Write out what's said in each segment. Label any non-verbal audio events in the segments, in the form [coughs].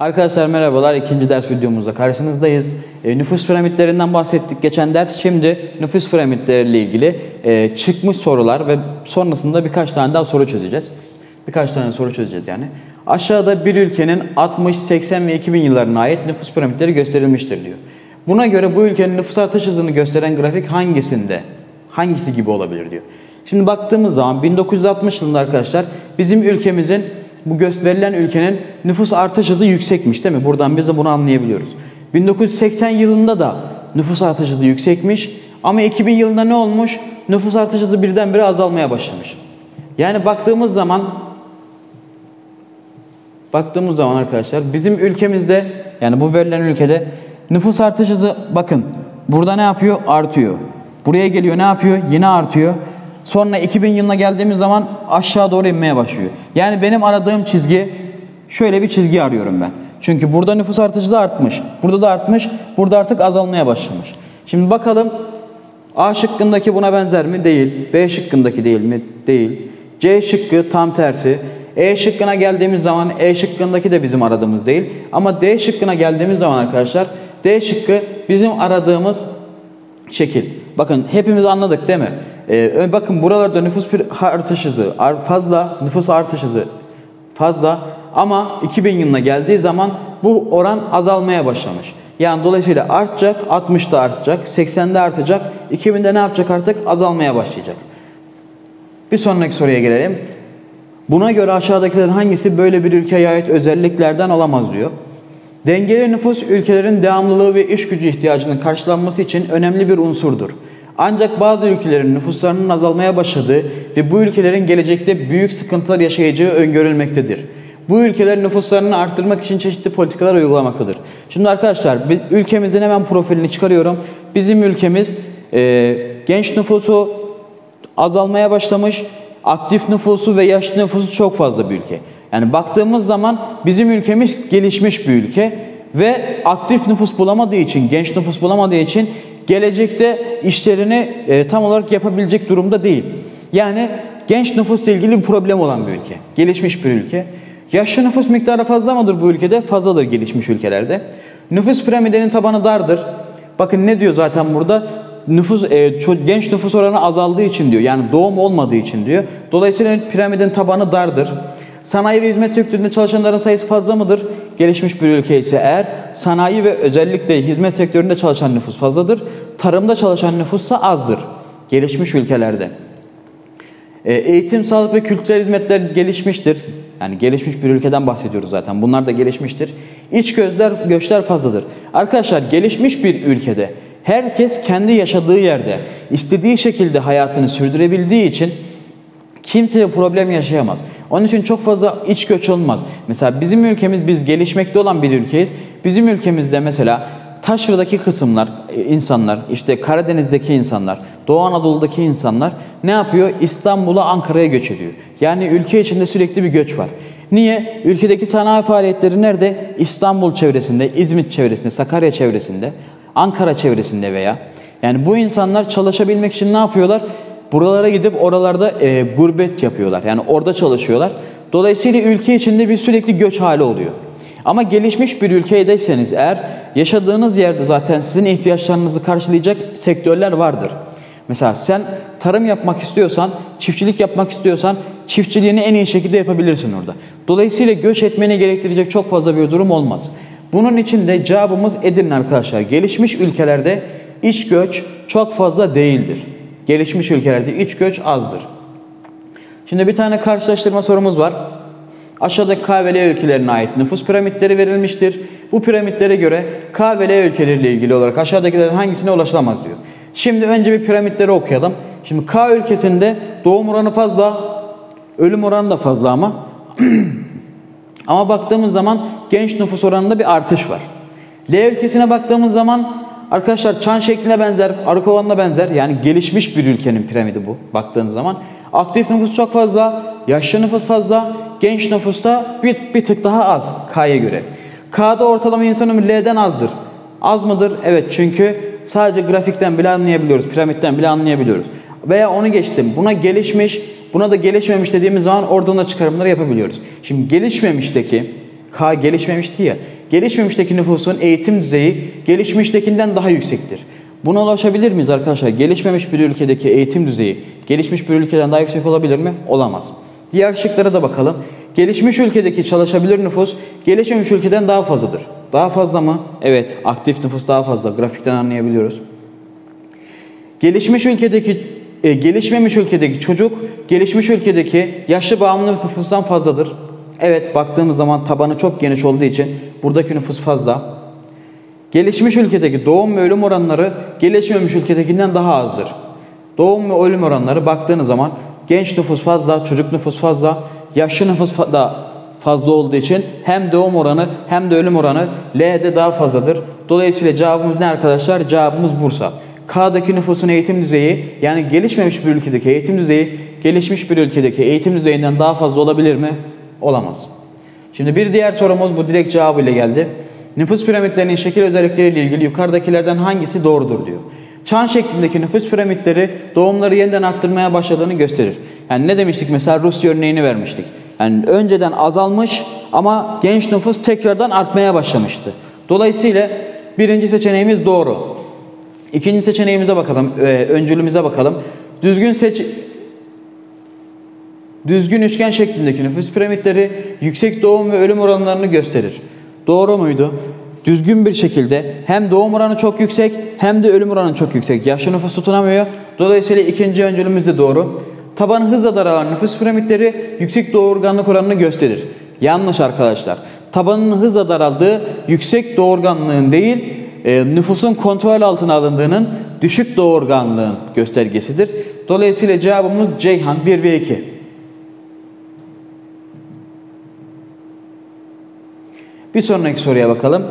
Arkadaşlar merhabalar. ikinci ders videomuzda karşınızdayız. E, nüfus piramitlerinden bahsettik geçen ders. Şimdi nüfus piramitleriyle ilgili e, çıkmış sorular ve sonrasında birkaç tane daha soru çözeceğiz. Birkaç tane soru çözeceğiz yani. Aşağıda bir ülkenin 60, 80 ve 2000 yıllarına ait nüfus piramitleri gösterilmiştir diyor. Buna göre bu ülkenin nüfus artış hızını gösteren grafik hangisinde, hangisi gibi olabilir diyor. Şimdi baktığımız zaman 1960 yılında arkadaşlar bizim ülkemizin bu gösterilen ülkenin nüfus artış hızı yüksekmiş değil mi? Buradan biz de bunu anlayabiliyoruz. 1980 yılında da nüfus artış hızı yüksekmiş ama 2000 yılında ne olmuş? Nüfus artış hızı birdenbire azalmaya başlamış. Yani baktığımız zaman baktığımız zaman arkadaşlar bizim ülkemizde yani bu verilen ülkede nüfus artış hızı bakın burada ne yapıyor? Artıyor. Buraya geliyor ne yapıyor? Yine artıyor. Sonra 2000 yılına geldiğimiz zaman aşağı doğru inmeye başlıyor. Yani benim aradığım çizgi şöyle bir çizgi arıyorum ben. Çünkü burada nüfus artışı da artmış. Burada da artmış. Burada artık azalmaya başlamış. Şimdi bakalım A şıkkındaki buna benzer mi? Değil. B şıkkındaki değil mi? Değil. C şıkkı tam tersi. E şıkkına geldiğimiz zaman E şıkkındaki de bizim aradığımız değil. Ama D şıkkına geldiğimiz zaman arkadaşlar D şıkkı bizim aradığımız şekil. Bakın hepimiz anladık değil mi? Ee, bakın buralarda nüfus artış hızı fazla, nüfus artış hızı fazla ama 2000 yılına geldiği zaman bu oran azalmaya başlamış. Yani dolayısıyla artacak, 60'da artacak, 80'de artacak, 2000'de ne yapacak artık? Azalmaya başlayacak. Bir sonraki soruya gelelim. Buna göre aşağıdakilerin hangisi böyle bir ülkeye ait özelliklerden olamaz diyor. Dengeli nüfus ülkelerin devamlılığı ve iş gücü ihtiyacının karşılanması için önemli bir unsurdur. Ancak bazı ülkelerin nüfuslarının azalmaya başladığı ve bu ülkelerin gelecekte büyük sıkıntılar yaşayacağı öngörülmektedir. Bu ülkeler nüfuslarını arttırmak için çeşitli politikalar uygulamaktadır. Şimdi arkadaşlar biz ülkemizin hemen profilini çıkarıyorum. Bizim ülkemiz e, genç nüfusu azalmaya başlamış. Aktif nüfusu ve yaşlı nüfusu çok fazla bir ülke. Yani baktığımız zaman bizim ülkemiz gelişmiş bir ülke ve aktif nüfus bulamadığı için, genç nüfus bulamadığı için gelecekte işlerini e, tam olarak yapabilecek durumda değil. Yani genç nüfusla ilgili bir problem olan bir ülke. Gelişmiş bir ülke. Yaşlı nüfus miktarı fazla mıdır bu ülkede? Fazladır gelişmiş ülkelerde. Nüfus piramidinin tabanı dardır. Bakın ne diyor zaten burada? Nüfus e, genç nüfus oranı azaldığı için diyor. Yani doğum olmadığı için diyor. Dolayısıyla piramidin tabanı dardır. Sanayi ve hizmet sektöründe çalışanların sayısı fazla mıdır? Gelişmiş bir ülke ise eğer sanayi ve özellikle hizmet sektöründe çalışan nüfus fazladır. Tarımda çalışan nüfussa azdır. Gelişmiş ülkelerde. E, eğitim, sağlık ve kültürel hizmetler gelişmiştir. Yani gelişmiş bir ülkeden bahsediyoruz zaten. Bunlar da gelişmiştir. İç gözler, göçler fazladır. Arkadaşlar gelişmiş bir ülkede herkes kendi yaşadığı yerde istediği şekilde hayatını sürdürebildiği için kimse problem yaşayamaz. Onun için çok fazla iç göç olmaz. Mesela bizim ülkemiz biz gelişmekte olan bir ülkeyiz. Bizim ülkemizde mesela taşradaki kısımlar, e, insanlar, işte Karadeniz'deki insanlar, Doğu Anadolu'daki insanlar ne yapıyor? İstanbul'a, Ankara'ya göç ediyor. Yani ülke içinde sürekli bir göç var. Niye? Ülkedeki sanayi faaliyetleri nerede? İstanbul çevresinde, İzmit çevresinde, Sakarya çevresinde, Ankara çevresinde veya yani bu insanlar çalışabilmek için ne yapıyorlar? Buralara gidip oralarda e, gurbet yapıyorlar. Yani orada çalışıyorlar. Dolayısıyla ülke içinde bir sürekli göç hali oluyor. Ama gelişmiş bir ülkedeyseniz eğer yaşadığınız yerde zaten sizin ihtiyaçlarınızı karşılayacak sektörler vardır. Mesela sen tarım yapmak istiyorsan, çiftçilik yapmak istiyorsan çiftçiliğini en iyi şekilde yapabilirsin orada. Dolayısıyla göç etmeni gerektirecek çok fazla bir durum olmaz. Bunun için de cevabımız edin arkadaşlar. Gelişmiş ülkelerde iç göç çok fazla değildir. Gelişmiş ülkelerde iç göç azdır. Şimdi bir tane karşılaştırma sorumuz var. Aşağıdaki K ve L ülkelerine ait nüfus piramitleri verilmiştir. Bu piramitlere göre K ve L ülkeleriyle ilgili olarak aşağıdakilerin hangisine ulaşılamaz diyor. Şimdi önce bir piramitleri okuyalım. Şimdi K ülkesinde doğum oranı fazla, ölüm oranı da fazla ama [clears throat] ama baktığımız zaman genç nüfus oranında bir artış var. L ülkesine baktığımız zaman arkadaşlar çan şekline benzer, arı benzer. Yani gelişmiş bir ülkenin piramidi bu baktığınız zaman. Aktif nüfus çok fazla, yaşlı nüfus fazla, genç nüfusta bir, bir tık daha az K'ya göre. K'da ortalama insan ömrü L'den azdır. Az mıdır? Evet çünkü sadece grafikten bile anlayabiliyoruz, piramitten bile anlayabiliyoruz. Veya onu geçtim. Buna gelişmiş, buna da gelişmemiş dediğimiz zaman oradan da çıkarımları yapabiliyoruz. Şimdi gelişmemişteki K gelişmemişti ya. Gelişmemişteki nüfusun eğitim düzeyi gelişmiştekinden daha yüksektir. Buna ulaşabilir miyiz arkadaşlar? Gelişmemiş bir ülkedeki eğitim düzeyi gelişmiş bir ülkeden daha yüksek olabilir mi? Olamaz. Diğer şıklara da bakalım. Gelişmiş ülkedeki çalışabilir nüfus gelişmemiş ülkeden daha fazladır. Daha fazla mı? Evet, aktif nüfus daha fazla. Grafikten anlayabiliyoruz. Gelişmiş ülkedeki e, gelişmemiş ülkedeki çocuk gelişmiş ülkedeki yaşlı bağımlı nüfustan fazladır. Evet, baktığımız zaman tabanı çok geniş olduğu için buradaki nüfus fazla. Gelişmiş ülkedeki doğum ve ölüm oranları gelişmemiş ülkedekinden daha azdır. Doğum ve ölüm oranları baktığınız zaman genç nüfus fazla, çocuk nüfus fazla, yaşlı nüfus da fazla olduğu için hem doğum oranı hem de ölüm oranı L'de daha fazladır. Dolayısıyla cevabımız ne arkadaşlar? Cevabımız Bursa. K'daki nüfusun eğitim düzeyi yani gelişmemiş bir ülkedeki eğitim düzeyi gelişmiş bir ülkedeki eğitim düzeyinden daha fazla olabilir mi? Olamaz. Şimdi bir diğer sorumuz bu direkt cevabıyla geldi. Nüfus piramitlerinin şekil özellikleriyle ilgili yukarıdakilerden hangisi doğrudur diyor. Çan şeklindeki nüfus piramitleri doğumları yeniden arttırmaya başladığını gösterir. Yani ne demiştik mesela Rusya örneğini vermiştik. Yani önceden azalmış ama genç nüfus tekrardan artmaya başlamıştı. Dolayısıyla birinci seçeneğimiz doğru. İkinci seçeneğimize bakalım, e, öncülümüze bakalım. Düzgün seç Düzgün üçgen şeklindeki nüfus piramitleri yüksek doğum ve ölüm oranlarını gösterir. Doğru muydu? Düzgün bir şekilde hem doğum oranı çok yüksek hem de ölüm oranı çok yüksek. Yaşlı nüfus tutunamıyor. Dolayısıyla ikinci öncülümüz de doğru. Tabanı hızla daralan nüfus piramitleri yüksek doğurganlık oranını gösterir. Yanlış arkadaşlar. Tabanının hızla daraldığı yüksek doğurganlığın değil, e, nüfusun kontrol altına alındığının düşük doğurganlığın göstergesidir. Dolayısıyla cevabımız Ceyhan 1 ve 2. Bir sonraki soruya bakalım.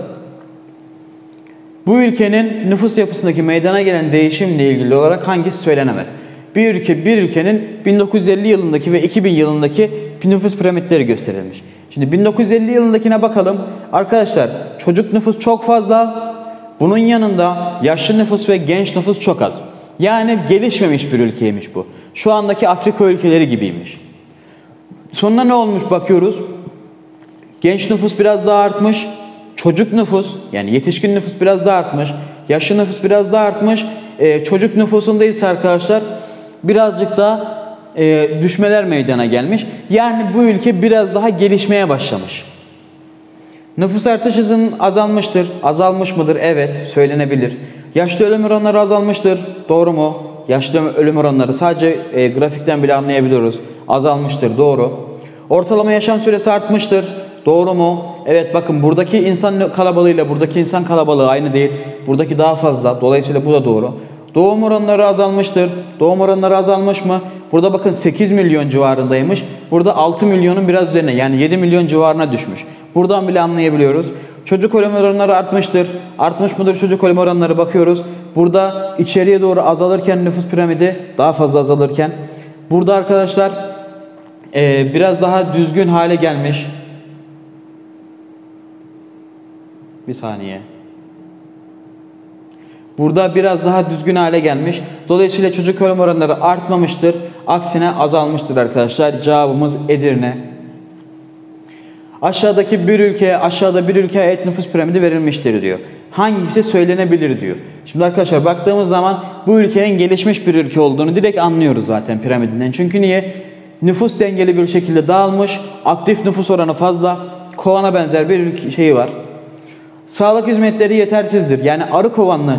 Bu ülkenin nüfus yapısındaki meydana gelen değişimle ilgili olarak hangisi söylenemez? Bir ülke bir ülkenin 1950 yılındaki ve 2000 yılındaki nüfus piramitleri gösterilmiş. Şimdi 1950 yılındakine bakalım. Arkadaşlar çocuk nüfus çok fazla. Bunun yanında yaşlı nüfus ve genç nüfus çok az. Yani gelişmemiş bir ülkeymiş bu. Şu andaki Afrika ülkeleri gibiymiş. Sonra ne olmuş bakıyoruz. Genç nüfus biraz daha artmış. Çocuk nüfus yani yetişkin nüfus biraz daha artmış. Yaşlı nüfus biraz daha artmış. Ee, çocuk nüfusunda ise arkadaşlar birazcık daha e, düşmeler meydana gelmiş. Yani bu ülke biraz daha gelişmeye başlamış. Nüfus artış hızının azalmıştır. Azalmış mıdır? Evet, söylenebilir. Yaşlı ölüm oranları azalmıştır. Doğru mu? Yaşlı ölüm oranları sadece e, grafikten bile anlayabiliyoruz. Azalmıştır. Doğru. Ortalama yaşam süresi artmıştır. Doğru mu? Evet bakın buradaki insan kalabalığıyla buradaki insan kalabalığı aynı değil. Buradaki daha fazla. Dolayısıyla bu da doğru. Doğum oranları azalmıştır. Doğum oranları azalmış mı? Burada bakın 8 milyon civarındaymış. Burada 6 milyonun biraz üzerine yani 7 milyon civarına düşmüş. Buradan bile anlayabiliyoruz. Çocuk ölüm oranları artmıştır. Artmış mıdır çocuk ölüm oranları bakıyoruz. Burada içeriye doğru azalırken nüfus piramidi daha fazla azalırken. Burada arkadaşlar biraz daha düzgün hale gelmiş. Bir saniye. Burada biraz daha düzgün hale gelmiş. Dolayısıyla çocuk ölüm oranları artmamıştır. Aksine azalmıştır arkadaşlar. Cevabımız Edirne. Aşağıdaki bir ülkeye, aşağıda bir ülkeye ait nüfus piramidi verilmiştir diyor. Hangisi söylenebilir diyor. Şimdi arkadaşlar baktığımız zaman bu ülkenin gelişmiş bir ülke olduğunu direkt anlıyoruz zaten piramidinden. Çünkü niye? Nüfus dengeli bir şekilde dağılmış, aktif nüfus oranı fazla, kovana benzer bir ülke şeyi var. Sağlık hizmetleri yetersizdir. Yani arı kovanlı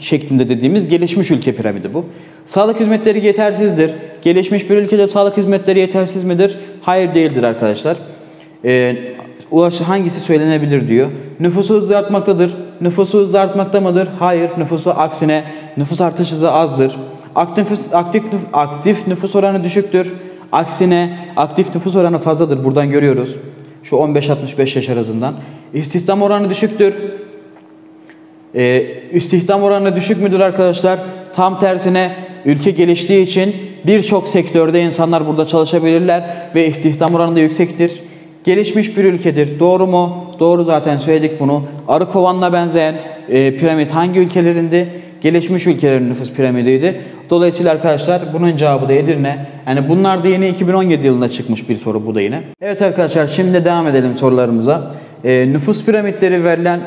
şeklinde dediğimiz gelişmiş ülke piramidi bu. Sağlık hizmetleri yetersizdir. Gelişmiş bir ülkede sağlık hizmetleri yetersiz midir? Hayır değildir arkadaşlar. Ee, ulaşı hangisi söylenebilir diyor. Nüfusu hızlı artmaktadır. Nüfusu hızlı artmakta mıdır? Hayır. Nüfusu aksine nüfus artış hızı azdır. Aktif, aktif, aktif nüfus oranı düşüktür. Aksine aktif nüfus oranı fazladır. Buradan görüyoruz. Şu 15-65 yaş arasından. İstihdam oranı düşüktür. Ee, istihdam oranı düşük müdür arkadaşlar? Tam tersine ülke geliştiği için birçok sektörde insanlar burada çalışabilirler ve istihdam oranı da yüksektir. Gelişmiş bir ülkedir. Doğru mu? Doğru zaten söyledik bunu. Arı kovanına benzeyen e, piramit hangi ülkelerinde? gelişmiş ülkelerin nüfus piramidiydi. Dolayısıyla arkadaşlar bunun cevabı da Edirne. Yani bunlar da yine 2017 yılında çıkmış bir soru bu da yine. Evet arkadaşlar şimdi devam edelim sorularımıza. Ee, nüfus piramitleri verilen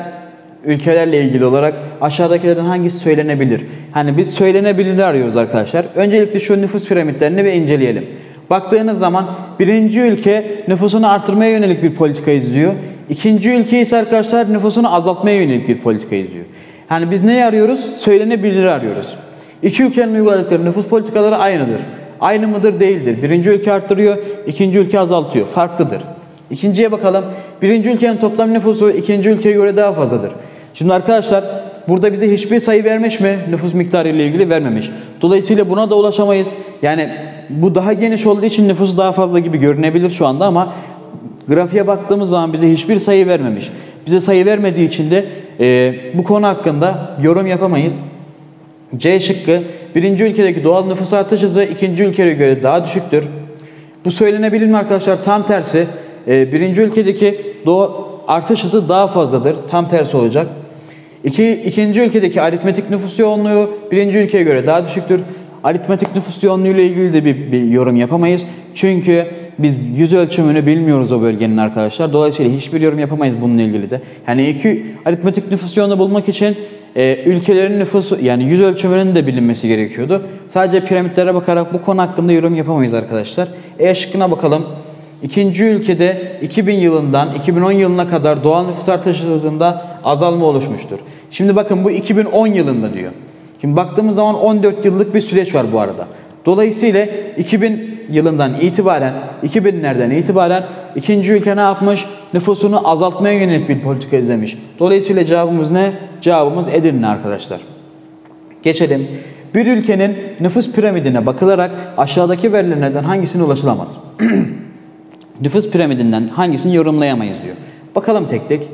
ülkelerle ilgili olarak aşağıdakilerden hangisi söylenebilir? Hani biz söylenebilir arıyoruz arkadaşlar. Öncelikle şu nüfus piramitlerini bir inceleyelim. Baktığınız zaman birinci ülke nüfusunu artırmaya yönelik bir politika izliyor. İkinci ülke ise arkadaşlar nüfusunu azaltmaya yönelik bir politika izliyor. Yani biz neyi arıyoruz? Söylenebilir arıyoruz. İki ülkenin uyguladıkları nüfus politikaları aynıdır. Aynı mıdır? Değildir. Birinci ülke arttırıyor, ikinci ülke azaltıyor. Farklıdır. İkinciye bakalım. Birinci ülkenin toplam nüfusu ikinci ülkeye göre daha fazladır. Şimdi arkadaşlar burada bize hiçbir sayı vermiş mi? Nüfus miktarı ile ilgili vermemiş. Dolayısıyla buna da ulaşamayız. Yani bu daha geniş olduğu için nüfus daha fazla gibi görünebilir şu anda ama grafiğe baktığımız zaman bize hiçbir sayı vermemiş. Bize sayı vermediği için de e, bu konu hakkında yorum yapamayız. C şıkkı birinci ülkedeki doğal nüfus artış hızı ikinci ülkeye göre daha düşüktür. Bu söylenebilir mi arkadaşlar? Tam tersi. E, birinci ülkedeki doğal artış hızı daha fazladır. Tam tersi olacak. İki, ikinci ülkedeki aritmetik nüfus yoğunluğu birinci ülkeye göre daha düşüktür. Aritmetik nüfus yoğunluğu ile ilgili de bir, bir yorum yapamayız. Çünkü biz yüz ölçümünü bilmiyoruz o bölgenin arkadaşlar. Dolayısıyla hiçbir yorum yapamayız bununla ilgili de. Yani iki aritmetik nüfus yoğunluğu bulmak için e, ülkelerin nüfusu yani yüz ölçümünün de bilinmesi gerekiyordu. Sadece piramitlere bakarak bu konu hakkında yorum yapamayız arkadaşlar. E şıkkına bakalım. İkinci ülkede 2000 yılından 2010 yılına kadar doğal nüfus artışı hızında azalma oluşmuştur. Şimdi bakın bu 2010 yılında diyor. Şimdi baktığımız zaman 14 yıllık bir süreç var bu arada. Dolayısıyla 2000 yılından itibaren, 2000'lerden itibaren ikinci ülke ne yapmış? Nüfusunu azaltmaya yönelik bir politika izlemiş. Dolayısıyla cevabımız ne? Cevabımız Edirne arkadaşlar. Geçelim. Bir ülkenin nüfus piramidine bakılarak aşağıdaki verilerden hangisine ulaşılamaz? [clears throat] nüfus piramidinden hangisini yorumlayamayız diyor. Bakalım tek tek.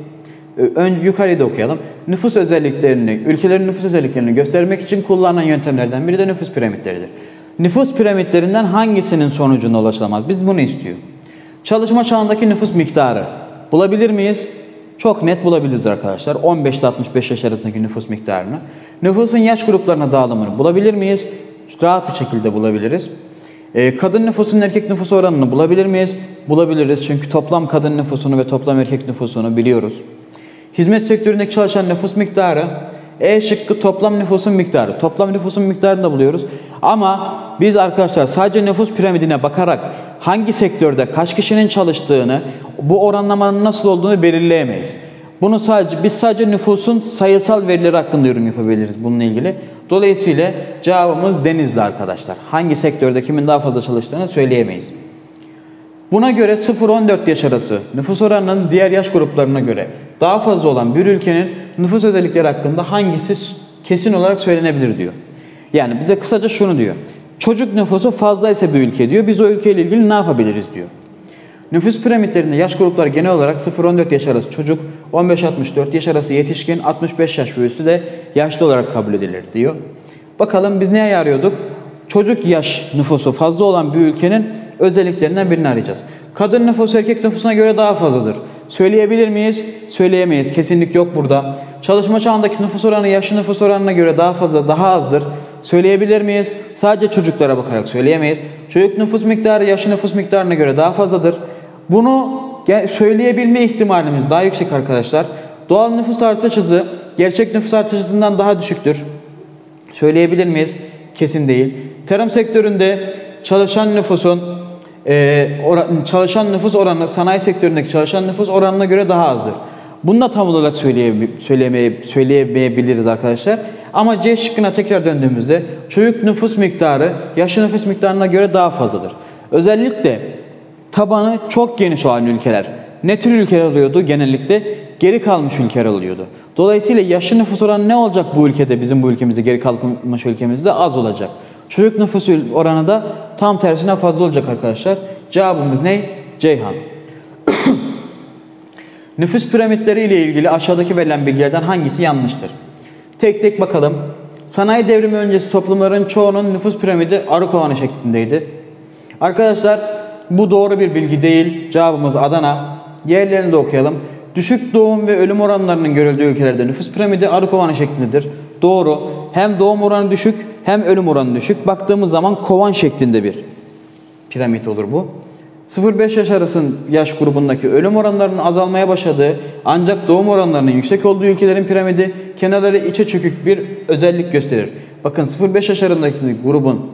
Ön yukarıyı da okuyalım. Nüfus özelliklerini, ülkelerin nüfus özelliklerini göstermek için kullanılan yöntemlerden biri de nüfus piramitleridir. Nüfus piramitlerinden hangisinin sonucuna ulaşılamaz? Biz bunu istiyor. Çalışma çağındaki nüfus miktarı. Bulabilir miyiz? Çok net bulabiliriz arkadaşlar. 15 ile 65 yaş arasındaki nüfus miktarını. Nüfusun yaş gruplarına dağılımını bulabilir miyiz? Rahat bir şekilde bulabiliriz. Ee, kadın nüfusun erkek nüfus oranını bulabilir miyiz? Bulabiliriz çünkü toplam kadın nüfusunu ve toplam erkek nüfusunu biliyoruz. Hizmet sektöründeki çalışan nüfus miktarı E şıkkı toplam nüfusun miktarı. Toplam nüfusun miktarını da buluyoruz. Ama biz arkadaşlar sadece nüfus piramidine bakarak hangi sektörde kaç kişinin çalıştığını, bu oranlamanın nasıl olduğunu belirleyemeyiz. Bunu sadece biz sadece nüfusun sayısal verileri hakkında yorum yapabiliriz bununla ilgili. Dolayısıyla cevabımız Denizli arkadaşlar. Hangi sektörde kimin daha fazla çalıştığını söyleyemeyiz. Buna göre 0-14 yaş arası nüfus oranının diğer yaş gruplarına göre daha fazla olan bir ülkenin nüfus özellikleri hakkında hangisi kesin olarak söylenebilir diyor. Yani bize kısaca şunu diyor. Çocuk nüfusu fazla ise bir ülke diyor. Biz o ülkeyle ilgili ne yapabiliriz diyor. Nüfus piramitlerinde yaş grupları genel olarak 0-14 yaş arası çocuk, 15-64 yaş arası yetişkin, 65 yaş ve üstü de yaşlı olarak kabul edilir diyor. Bakalım biz neye arıyorduk? Çocuk yaş nüfusu fazla olan bir ülkenin özelliklerinden birini arayacağız. Kadın nüfusu erkek nüfusuna göre daha fazladır. Söyleyebilir miyiz? Söyleyemeyiz. Kesinlik yok burada. Çalışma çağındaki nüfus oranı yaşlı nüfus oranına göre daha fazla, daha azdır. Söyleyebilir miyiz? Sadece çocuklara bakarak söyleyemeyiz. Çocuk nüfus miktarı yaşlı nüfus miktarına göre daha fazladır. Bunu söyleyebilme ihtimalimiz daha yüksek arkadaşlar. Doğal nüfus artış hızı gerçek nüfus artış hızından daha düşüktür. Söyleyebilir miyiz? Kesin değil. Tarım sektöründe çalışan nüfusun e, oran, çalışan nüfus oranı sanayi sektöründeki çalışan nüfus oranına göre daha azdır. Bunu da tam olarak söyleye, söylemeye, söyleyemeyebiliriz arkadaşlar. Ama C şıkkına tekrar döndüğümüzde çocuk nüfus miktarı yaşlı nüfus miktarına göre daha fazladır. Özellikle tabanı çok geniş olan ülkeler ne tür ülkeler oluyordu? Genellikle geri kalmış ülkeler oluyordu. Dolayısıyla yaşlı nüfus oranı ne olacak bu ülkede, bizim bu ülkemizde, geri kalmış ülkemizde az olacak. Çocuk nüfus oranı da tam tersine fazla olacak arkadaşlar. Cevabımız ne? Ceyhan. [coughs] nüfus piramitleri ile ilgili aşağıdaki verilen bilgilerden hangisi yanlıştır? Tek tek bakalım. Sanayi devrimi öncesi toplumların çoğunun nüfus piramidi arı kovanı şeklindeydi. Arkadaşlar bu doğru bir bilgi değil. Cevabımız Adana. Diğerlerini de okuyalım. Düşük doğum ve ölüm oranlarının görüldüğü ülkelerde nüfus piramidi arı kovanı şeklindedir. Doğru. Hem doğum oranı düşük hem ölüm oranı düşük. Baktığımız zaman kovan şeklinde bir piramit olur bu. 0-5 yaş arası yaş grubundaki ölüm oranlarının azalmaya başladığı ancak doğum oranlarının yüksek olduğu ülkelerin piramidi kenarları içe çökük bir özellik gösterir. Bakın 0-5 yaş arasındaki grubun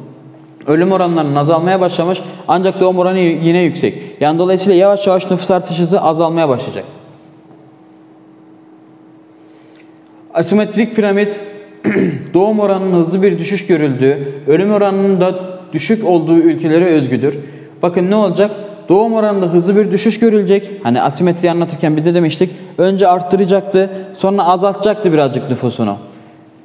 ölüm oranlarının azalmaya başlamış ancak doğum oranı yine yüksek. Yani dolayısıyla yavaş yavaş nüfus artış hızı azalmaya başlayacak. Asimetrik piramit [clears throat] doğum oranının hızlı bir düşüş görüldüğü, ölüm oranının da düşük olduğu ülkelere özgüdür. Bakın ne olacak? Doğum oranında hızlı bir düşüş görülecek. Hani asimetriyi anlatırken biz ne demiştik? Önce arttıracaktı, sonra azaltacaktı birazcık nüfusunu.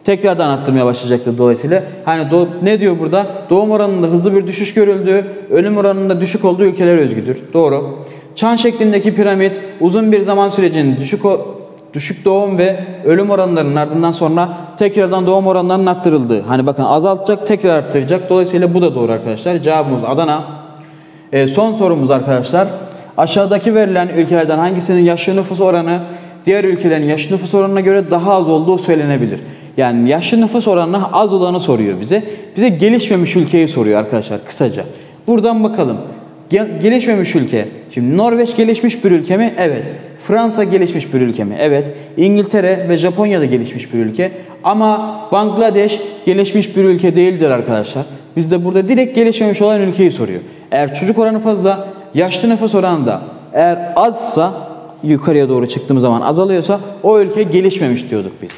Tekrardan arttırmaya başlayacaktı dolayısıyla. Hani do- ne diyor burada? Doğum oranında hızlı bir düşüş görüldüğü, ölüm oranında düşük olduğu ülkelere özgüdür. Doğru. Çan şeklindeki piramit uzun bir zaman sürecinin düşük o- düşük doğum ve ölüm oranlarının ardından sonra tekrardan doğum oranlarının arttırıldığı. Hani bakın azaltacak, tekrar arttıracak. Dolayısıyla bu da doğru arkadaşlar. Cevabımız Adana. Ee, son sorumuz arkadaşlar. Aşağıdaki verilen ülkelerden hangisinin yaşlı nüfus oranı diğer ülkelerin yaşlı nüfus oranına göre daha az olduğu söylenebilir. Yani yaşlı nüfus oranı az olanı soruyor bize. Bize gelişmemiş ülkeyi soruyor arkadaşlar kısaca. Buradan bakalım. Gel- gelişmemiş ülke. Şimdi Norveç gelişmiş bir ülke mi? Evet. Fransa gelişmiş bir ülke mi? Evet. İngiltere ve Japonya da gelişmiş bir ülke. Ama Bangladeş gelişmiş bir ülke değildir arkadaşlar. Biz de burada direkt gelişmemiş olan ülkeyi soruyor. Eğer çocuk oranı fazla, yaşlı nüfus oranı da eğer azsa yukarıya doğru çıktığımız zaman azalıyorsa o ülke gelişmemiş diyorduk biz.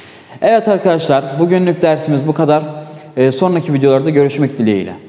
Evet arkadaşlar bugünlük dersimiz bu kadar. Ee, sonraki videolarda görüşmek dileğiyle.